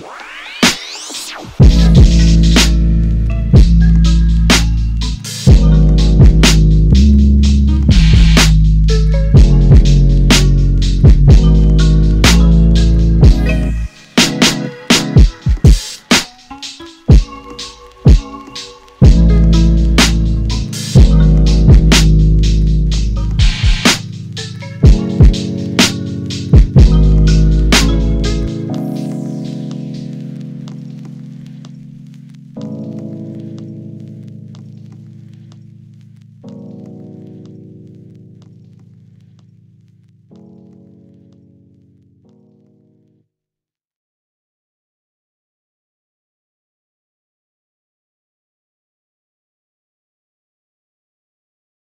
Wow.